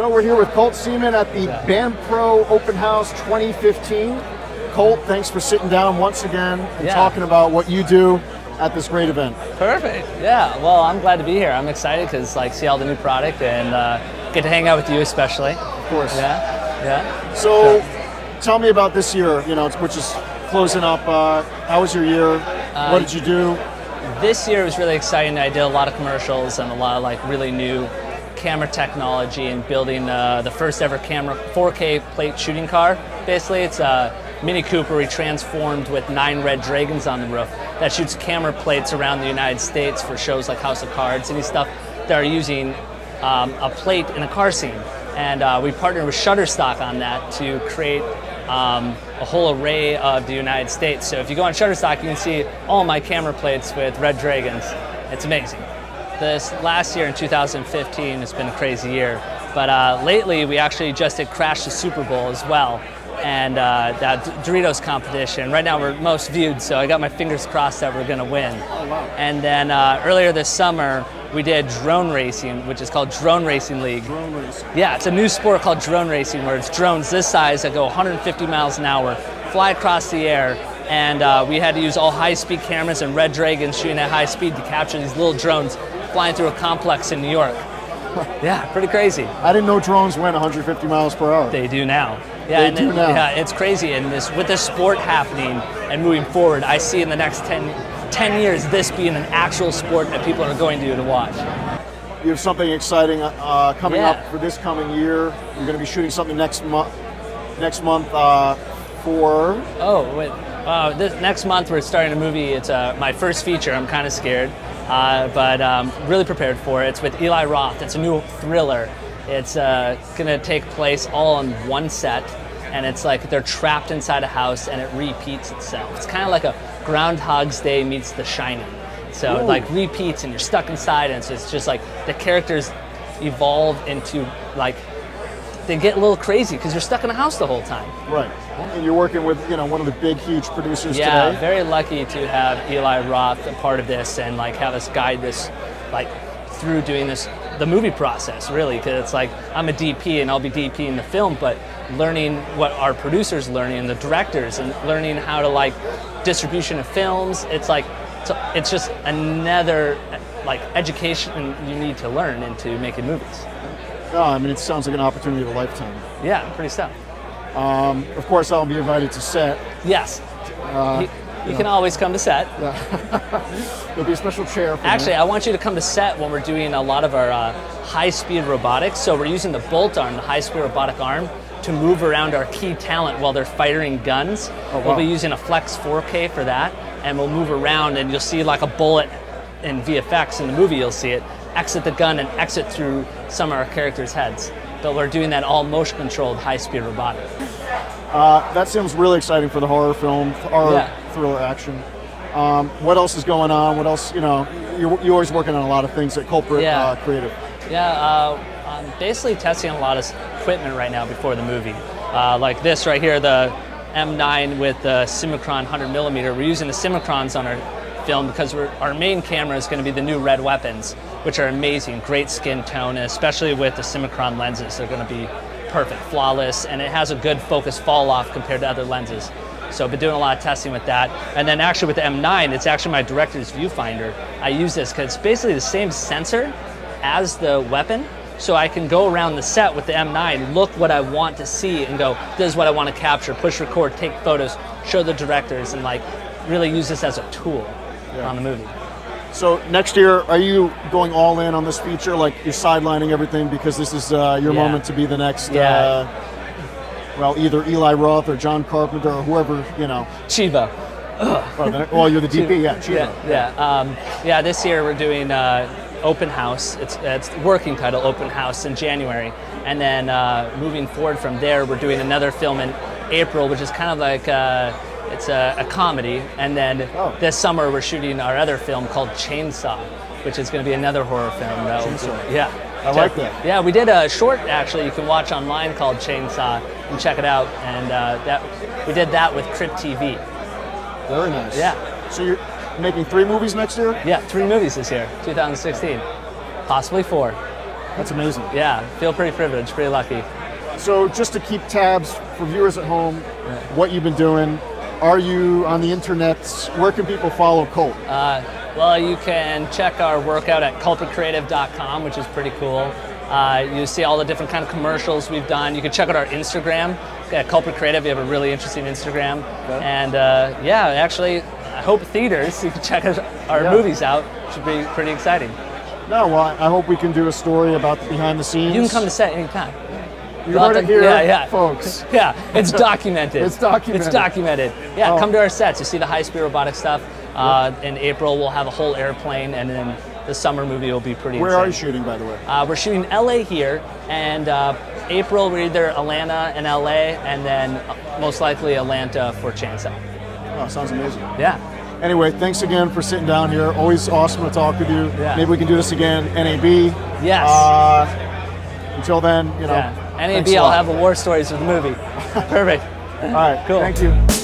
So we're here with Colt Seman at the Yeah. Band Pro Open House 2015. Colt, thanks for sitting down once again and Yeah. talking about what you do at this great event. Perfect. Yeah. Well, I'm glad to be here. I'm excited because like see all the new product and uh, get to hang out with you especially. Of course. Yeah. Yeah. So, tell me about this year. You know, which is closing up. Uh, how was your year? Uh, what did you do? This year was really exciting. I did a lot of commercials and a lot of like really new camera technology and building uh, the first ever camera 4K plate shooting car. Basically, it's a Mini Cooper we transformed with nine red dragons on the roof that shoots camera plates around the United States for shows like House of Cards, any stuff that are using um, a plate in a car scene. And uh, we partnered with Shutterstock on that to create um, a whole array of the United States. So if you go on Shutterstock, you can see all my camera plates with red dragons. It's amazing. This last year in 2015 has been a crazy year, but uh, lately we actually just did Crash the Super Bowl as well, and uh, that Doritos competition. Right now we're most viewed, so I got my fingers crossed that we're going to win. Oh, wow. And then uh, earlier this summer we did drone racing, which is called Drone Racing League. Drone race. Yeah, it's a new sport called drone racing where it's drones this size that go 150 miles an hour, fly across the air, and uh, we had to use all high-speed cameras and Red Dragons shooting at high speed to capture these little drones flying through a complex in New York. Yeah, pretty crazy. I didn't know drones went 150 miles per hour. They do now. Yeah, They and do it- now. Yeah, it's crazy. And this with this sport happening and moving forward, I see in the next 10, 10 years this being an actual sport that people are going to to watch. You have something exciting uh, coming Yeah. up for this coming year. You're going to be shooting something next month. Next month uh, for Oh, wait. Uh, this next month we're starting a movie. It's uh, my first feature. I'm kind of scared, uh, but um, really prepared for it. It's with Eli Roth. It's a new thriller. It's uh, gonna take place all on one set, and it's like they're trapped inside a house, and it repeats itself. It's kind of like a Groundhog's Day meets The Shining. So it like repeats, and you're stuck inside, and so it's just like the characters evolve into like they get a little crazy because you're stuck in a house the whole time. right, and you're working with you know one of the big, huge producers Yeah, today. very lucky to have Eli Roth a part of this and like have us guide this like through doing this the movie process really because it's like I'm a DP and I'll be DP in the film but learning what our producers learning and the directors and learning how to like distribution of films it's like it's just another like education you need to learn into making movies. No, I mean it sounds like an opportunity of a lifetime. Yeah, pretty stuff. Um, of course, I'll be invited to set. Yes. Uh, you, you can always come to set. Yeah. There'll be a special chair for Actually, me. I want you to come to set when we're doing a lot of our uh, high-speed robotics. So we're using the bolt arm, the high-speed robotic arm, to move around our key talent while they're firing guns. Oh, wow. We'll be using a Flex 4K for that, and we'll move around, and you'll see like a bullet in VFX in the movie. You'll see it exit the gun and exit through some of our characters' heads. But we're doing that all motion-controlled, high-speed robotic. Uh, that sounds really exciting for the horror film, horror Yeah. thriller action. Um, what else is going on? What else? You know, you're, you're always working on a lot of things at Culprit Yeah. uh, Creative. Yeah, uh, I'm basically testing a lot of equipment right now before the movie. Uh, like this right here, the M9 with the Summicron 100 millimeter. We're using the Summicrons on our film because we're, our main camera is going to be the new red weapons, which are amazing, great skin tone, and especially with the Summicron lenses, they're going to be perfect, flawless, and it has a good focus fall off compared to other lenses. So I've been doing a lot of testing with that. And then actually with the M9, it's actually my director's viewfinder. I use this because it's basically the same sensor as the weapon. So I can go around the set with the M9, look what I want to see, and go, this is what I want to capture, push record, take photos, show the directors, and like really use this as a tool on the movie. So next year, are you going all in on this feature? Like you're sidelining everything because this is uh, your Yeah. moment to be the next. Yeah. Uh, well, either Eli Roth or John Carpenter or whoever you know. Chiva. Well, the, well you're the DP, yeah, Chiba. Yeah, yeah. Um, yeah, this year we're doing uh, Open House. It's, it's working title Open House in January. And then uh, moving forward from there, we're doing another film in April, which is kind of like uh, it's a, a comedy. And then Oh. this summer we're shooting our other film called Chainsaw, which is going to be another horror film. that Chainsaw. Yeah. I like that. Yeah, we did a short actually you can watch online called Chainsaw and check it out. And uh, that we did that with Crypt TV. Very nice. Yeah. So you're making three movies next year? Yeah, three movies this year, 2016. Possibly four. That's amazing. Yeah, feel pretty privileged, pretty lucky. So, just to keep tabs for viewers at home, what you've been doing. Are you on the internet? Where can people follow Colt? Uh, well, you can check our workout at culpritcreative.com, which is pretty cool. Uh, you see all the different kind of commercials we've done. You can check out our Instagram at Culprit Creative. We have a really interesting Instagram. Okay. And uh, yeah, actually, I hope theaters. You can check our Yeah. movies out. Should be pretty exciting. No, well, I hope we can do a story about the behind the scenes. You can come to set anytime. You heard it here, yeah, yeah. folks. Yeah, it's documented. It's documented. It's documented. Yeah, Oh. come to our sets. You see the high speed robotic stuff. Uh, in April, we'll have a whole airplane, and then the summer movie will be pretty. Where insane. are you shooting, by the way? Uh, we're shooting LA here, and uh, April we're either Atlanta and LA, and then uh, most likely Atlanta for Chainsaw. Oh, sounds amazing. Yeah. Anyway, thanks again for sitting down here. Always awesome to talk with you. Yeah. Maybe we can do this again. NAB. Yes. Uh, until then, you know. yeah. NAB, thanks a I'll have a war stories of the movie. Perfect. All right. Cool. Thank you.